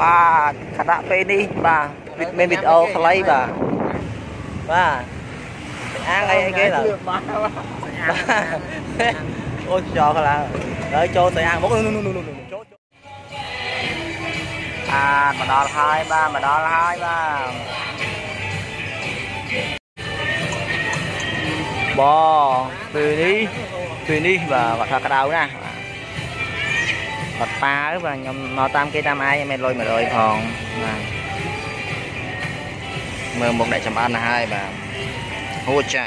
បាទខណៈពេលនេះបាទមានវីដេអូខ្លីបាទបាទស្អាងអីអីគេឡើយបាទអូយចោលខ្លាំងហើយចូលស្អាងមកនោះនោះនោះនោះចូលចូលបាទមកដល់ហើយបាទមកដល់ហើយបាទបងពេលនេះពេលនេះបាទគាត់ថាក្តៅណាស់ អត់ប៉ាទេបាទខ្ញុំមកតាមគេតាមឯងអត់មានលុយ100ផងបាទមើលមុខដាក់ចំអិនហើយបាទហួចៃ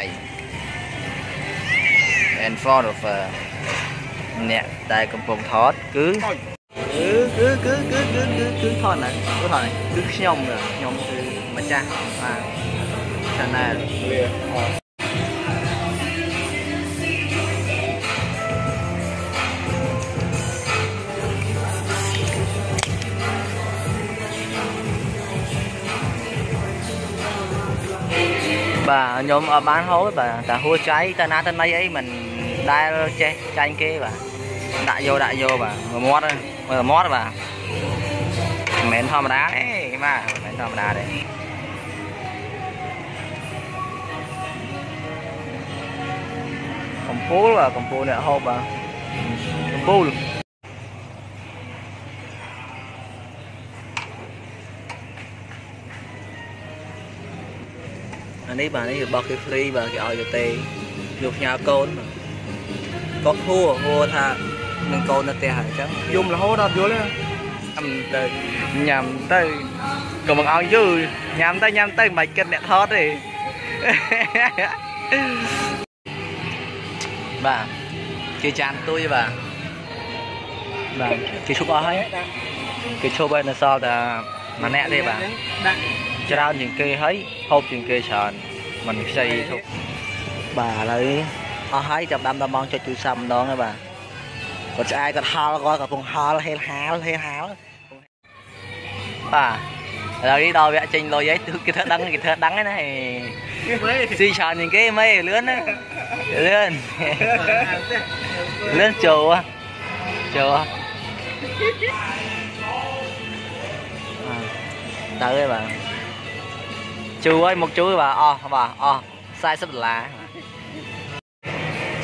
and photographer អ្នកដែលកំពុងថតគឺគឺគឺគឺគឺគឺគឺថតហ្នឹងគឺថតហ្នឹងគឺខ្ញុំខ្ញុំគឺម្ចាស់បាទ channel bà nhóm ở bán hối bà ta hua cháy ta na thân nay ấy, mình đai che chanh kia bà. Đại vô đại vô bà mót rồi người mót bà. Mẹn thom đá. Đấy mà mẹn thom đá đấy. Cầm pú là cầm pú nữa hộp bà. Cầm pú luôn អ្នកហូបបាទកំពូលអានេះបាទនេះរបស់គេ free បាទគេឲ្យទៅទេយកផ្ញើកូនបាទគាត់ហួរហួរថានឹងកូននៅផ្ទះហើយអញ្ចឹងយំរហូតដល់យល់ទេញ៉ាំទៅញ៉ាំទៅក៏មិនឲ្យយូរញ៉ាំទៅញ៉ាំទៅមិនបាច់គិតអ្នកថតទេបាទគេចានទួយបាទបាទគេឈប់អស់ហើយគេឈប់ហើយនៅសល់តែម្នាក់ទេបាទដាក់ ច្រើនជាងគេហើយហូបជាងគេច្រើនមិនខ្ចីឈប់បាទឥឡូវអស់ហើយចាប់ដាំដល់ម៉ោងចុចទូរស័ព្ទម្ដងហើយបាទគាត់ឆ្អែតគាត់ហល់គាត់កំពុងហល់ហេលហាលហេលហាលបាទឥឡូវនេះដល់វគ្គចេញលុយហើយគឺគេធ្វើដឹងគេធ្វើដឹងហើយណា មើល ស៊ីច្រើនជាងគេមិនលឿនណាលឿនលឿនចូលចូលទៅហើយបាទ chú ơi một chú bà o oh, bà o sai sắp là.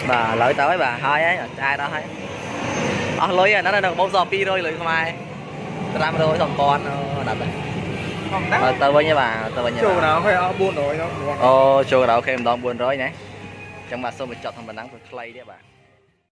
Bà lỗi tới bà ờ, à, thôi ấy trai đó hết ờ lối nó đang được bao giờ pi rồi lưỡi không ai. Làm rồi thằng con đặt đấy ờ tao với nha bà tao với nha bà. nào phải buồn rồi đó ồ oh, chùa nào khi em đón buồn rồi nhé. Trong bà xô mình chọn thằng mình đang play đấy bà.